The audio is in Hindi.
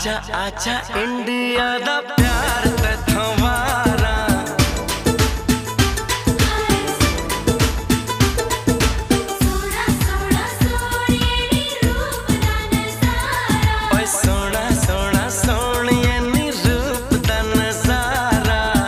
अच्छा आजा इंडिया